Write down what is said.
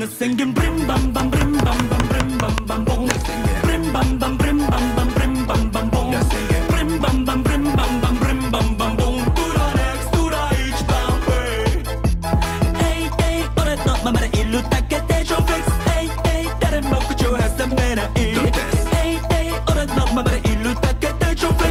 We're singing brim bam bam brim bam bam brim bam bam bom. Brim bam bam brim bam bam brim bam bam bom. Brim bam bam brim bam bam brim bam bam bom. Tura next, tura idź tam Ej, ej, ora to mamara ilu takie też fix. Ej, ej, teraz mogę cię raz zamena i. Ej, ej, ora to mamara ilu takie też fix.